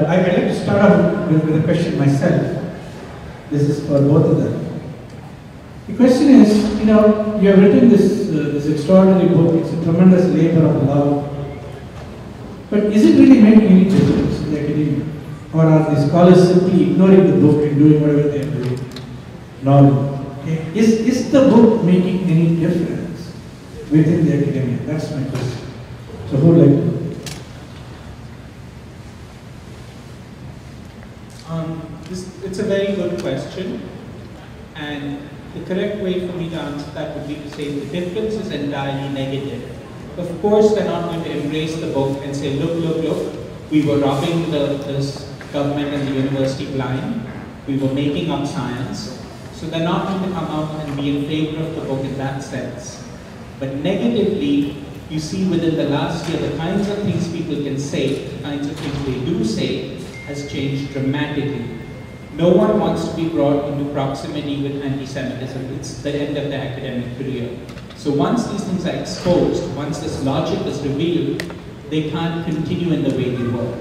I, I'd like to start off with, with a question myself. This is for both of them. The question is, you know, you have written this, uh, this extraordinary book, it's a tremendous labor of love. But is it really making any difference in the academia? Or are the scholars simply ignoring the book and doing whatever they are doing? No. Okay. Is, is the book making any difference within the academia? That's my question. So who would like to? Um, this, it's a very good question, and the correct way for me to answer that would be to say the difference is entirely negative. Of course, they're not going to embrace the book and say, look, look, look, we were robbing the this government and the university blind, we were making up science, so they're not going to come out and be in favor of the book in that sense. But negatively, you see within the last year, the kinds of things people can say, the kinds of things they do say, has changed dramatically. No one wants to be brought into proximity with anti-Semitism. It's the end of the academic career. So once these things are exposed, once this logic is revealed, they can't continue in the way they were.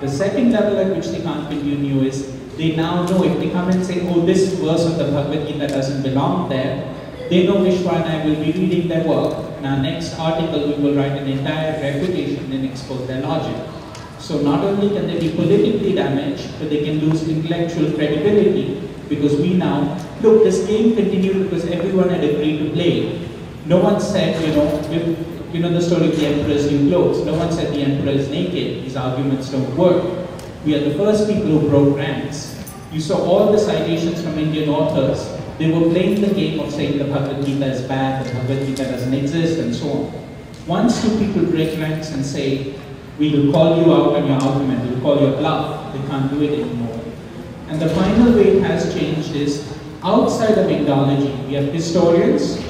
The second level at which they can't continue is they now know if they come and say, oh, this verse of the Bhagavad Gita doesn't belong there, they know Vishwa and I will be reading their work. In our next article, we will write an entire refutation and expose their logic. So not only can they be politically damaged, but they can lose intellectual credibility because we now, look, this game continued because everyone had agreed to play. No one said, you know, you know the story of the emperor's new clothes. No one said the emperor is naked. These arguments don't work. We are the first people who broke ranks. You saw all the citations from Indian authors. They were playing the game of saying the Bhagavad Gita is bad, the Bhagavad Gita doesn't exist, and so on. Once two people break ranks and say, we will call you out on your argument, we will call your bluff, they can't do it anymore. And the final way it has changed is, outside of Indology, we have historians,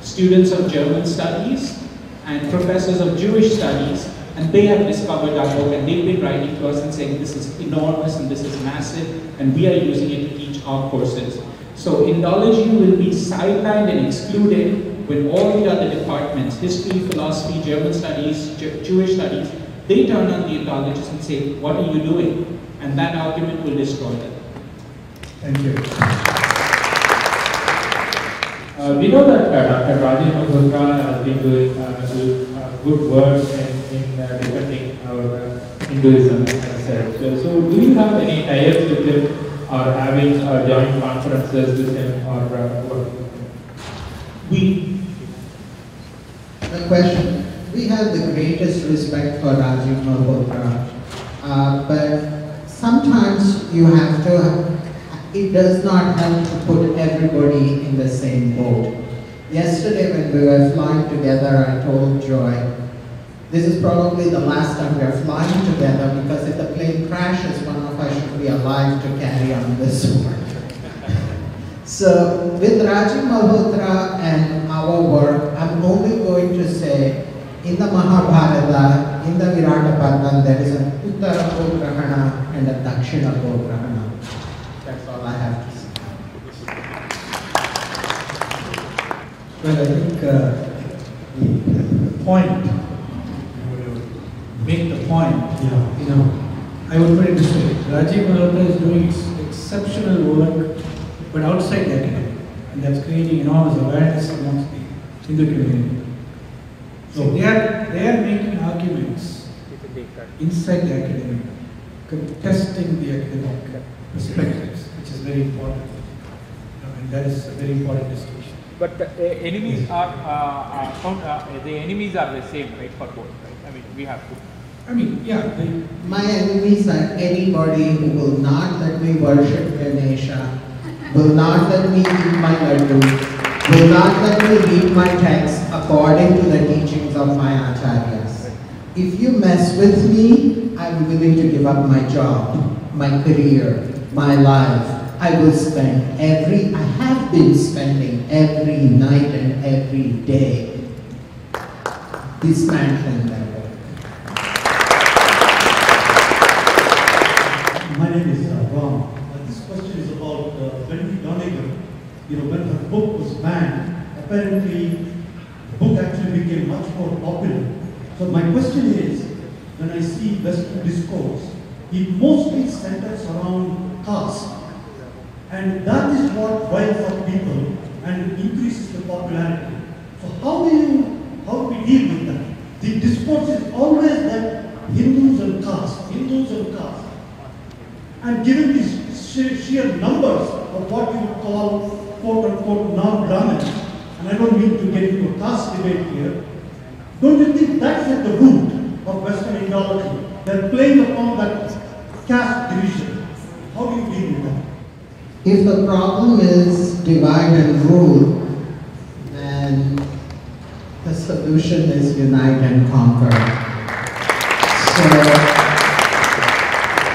students of German studies, and professors of Jewish studies, and they have discovered our book and they've been writing to us and saying this is enormous and this is massive and we are using it to teach our courses. So Indology will be sidelined and excluded when all the other departments, history, philosophy, German studies, Jewish studies, they turn on the Indologists and say, what are you doing? And that argument will destroy them. Thank you. Uh, we know that uh, Dr. Rajiv Malhotra has been doing uh, uh, good work in, in uh, defending our uh, Hinduism and. So, so, do you have any tie-ups with him or having joint conferences with him or what? We. The question. We have the greatest respect for Rajiv Malhotra, uh, but sometimes you have to it does not help to put everybody in the same boat. Yesterday when we were flying together, I told Joy, this is probably the last time we are flying together because if the plane crashes, one of us should be alive to carry on this work. so with Rajiv Malhotra and our work, I'm only going to say, in the Mahabharata, in the Virata Parvan, there is an Uttara Gograhana That's all I have to say. Well, I think uh, the point, make the point, yeah. you know, I would put it this way, Rajiv Malhotra is doing ex exceptional work, but outside the academy, and that's creating enormous awareness amongst the Hindu community. So they are, they are making arguments inside the academy, contesting the academic perspectives, which is very important. and that is a very important distinction. But the uh, enemies are, uh, found, uh, the enemies are the same, right, for both, right? I mean, we have to. I mean, yeah. They, My enemies are anybody who will not let me worship Ganesha, will not let me eat my laddu, will not let me read my text according to the teachings of my acharyas. If you mess with me, I'm willing to give up my job, my career, my life. I will spend every, I have been spending every night and every day dismantling their work. My name is uh, Ram. Uh, this question is about uh, Wendy Doniger. You know, when her book was banned, apparently the book actually became much more popular. So my question is, when I see Western discourse it mostly centers around caste. And that is what drives up people and increases the popularity. So how do you, how do we deal with that? The discourse is always that Hindus and caste, Hindus and caste. And given these sheer, numbers of what you call quote unquote non-Brahmins, and I don't mean to get into a caste debate here, don't you think that's at the root ideology? They're playing upon that caste division. How do you deal with that? If the problem is divide and rule, then the solution is unite and conquer. So,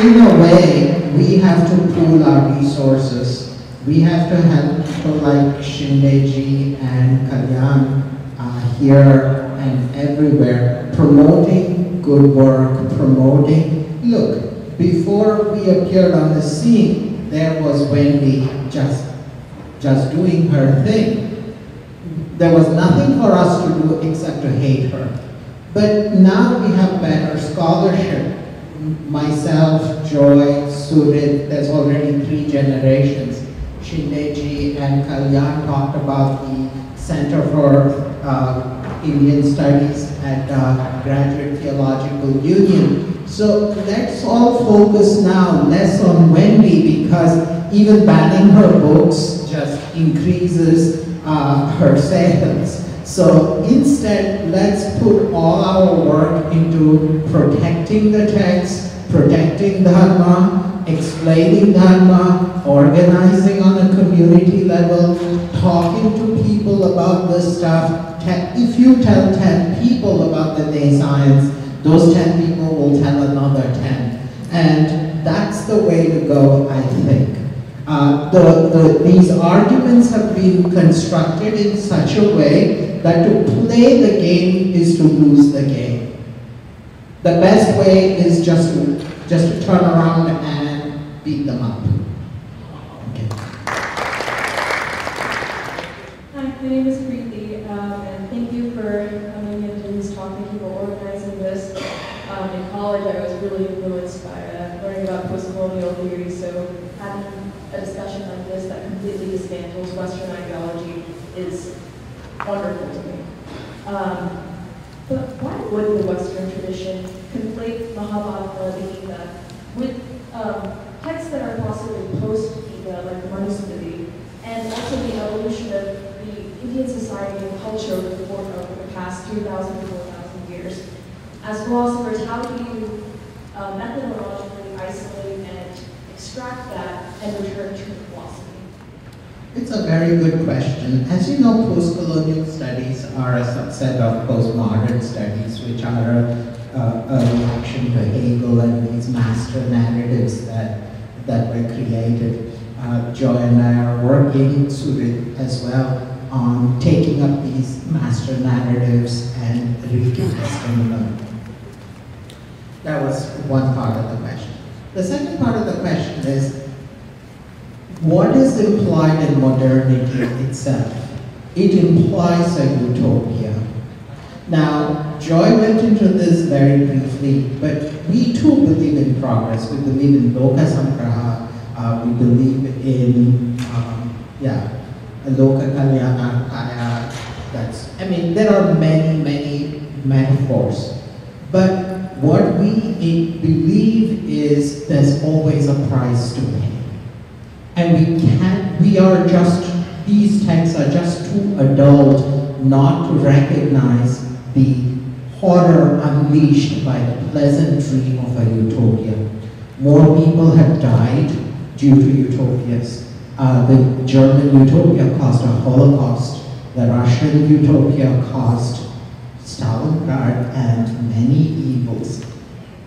in a way, we have to pool our resources. We have to help people like Shindeji and Kalyan uh, here and everywhere, promoting good work, promoting, look, before we appeared on the scene, there was Wendy just, just doing her thing. There was nothing for us to do except to hate her. But now we have better scholarship. Myself, Joy, Surit, there's already three generations. Shindeji and Kalyan talked about the Center for uh, Indian Studies at uh, Graduate Theological Union. So let's all focus now less on Wendy because even banning her books just increases uh, her sales. So instead, let's put all our work into protecting the text, protecting the Dharma, explaining Dharma, organizing on a community level, talking to people about this stuff. If you tell 10 people about the Nay Science, those 10 people will tell another 10. And that's the way to go, I think. Uh, the, the, these arguments have been constructed in such a way that to play the game is to lose the game. The best way is just just to turn around beat them up. Hi, my name is Preeti, um, and thank you for coming into this talk. Thank you for organizing this. Um, in college, I was really influenced by uh, learning about post-colonial theory, so having a discussion like this that completely dismantles Western ideology is wonderful to me. Um, but why would the Western tradition conflate Mahabharata with um, that are possibly post-Gita, like Manusmriti, and also the evolution of the Indian society and culture over the, past 2,000 to 4,000 years? As philosophers, how do you uh, methodologically isolate and extract that and return to philosophy? It's a very good question. As you know, post-colonial studies are a subset of postmodern studies, which are a, a, a reaction to Hegel and these master narratives that, that were created. Uh, Joy and I are working, Surit as well, on taking up these master narratives and recasting them. That was one part of the question. The second part of the question is, what is implied in modernity itself? It implies a utopia. Now, Joy went into this very briefly, but we too progress. We believe in Loka Samgraha. Uh, we believe in, um, yeah, Loka Kalyana Kaya. That's, I mean, there are many, many metaphors. But what we believe is there's always a price to pay. And we can't, we are just, these texts are just too adult not to recognize the horror unleashed by the pleasant dream of a utopia. More people have died due to utopias. Uh, the German utopia caused a Holocaust. The Russian utopia caused Stalingrad and many evils.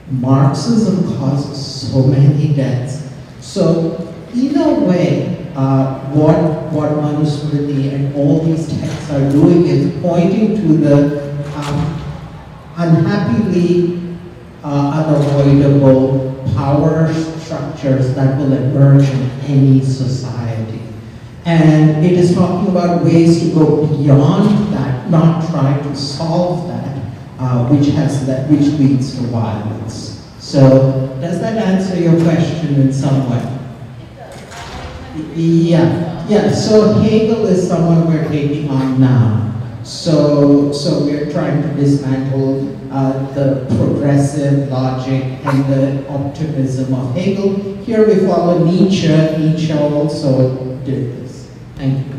Marxism caused so many deaths. So in a way, uh, what, what Manusmriti and all these texts are doing is pointing to the um, unhappily uh, unavoidable power structures that will emerge in any society. And it is talking about ways to go beyond that, not try to solve that, uh, which has that, which leads to violence. So does that answer your question in some way? Yeah, yeah, so Hegel is someone we're taking on now. So, so we're trying to dismantle uh, the progressive logic and the optimism of Hegel. Here we follow Nietzsche. Nietzsche also did this. Thank you.